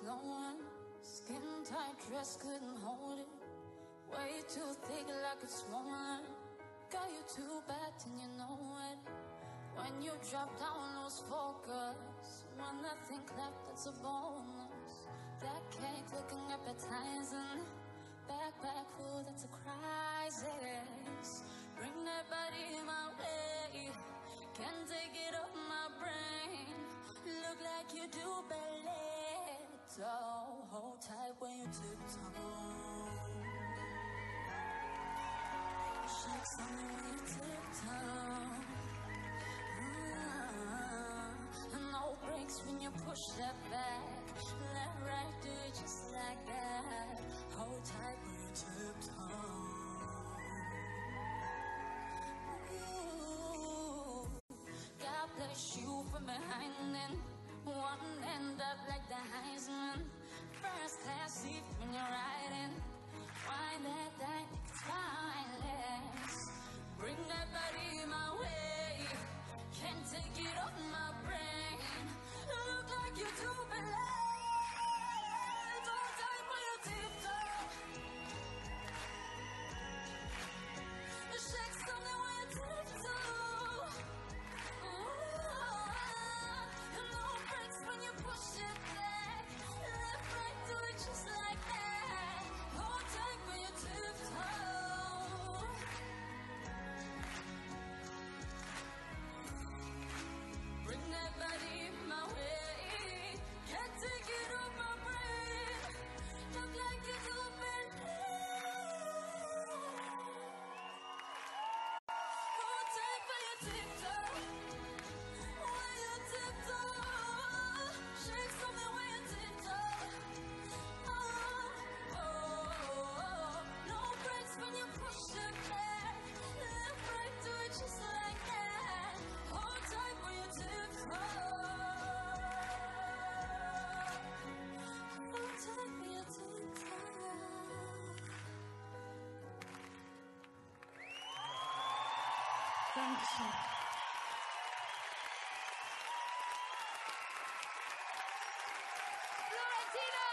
flowing. Skin tight dress couldn't hold it. Way too thick like it's swollen. Got you too bad and you know it. When you drop down, lose focus. When nothing left, that's a bonus. That cake looking appetizing. Backpack food, that's a crisis. Bring that body my way. Can't take it off my brain. Look like you do ballet. So hold tight when you tiptoe. Ah, ah. Shake when you tiptoe. No breaks when you push ah, that back. Left, right, do it just like that. Hold tight when you tiptoe. Ooh, God bless you from behind and one end up like the Heisman. First Dankeschön. Florentina!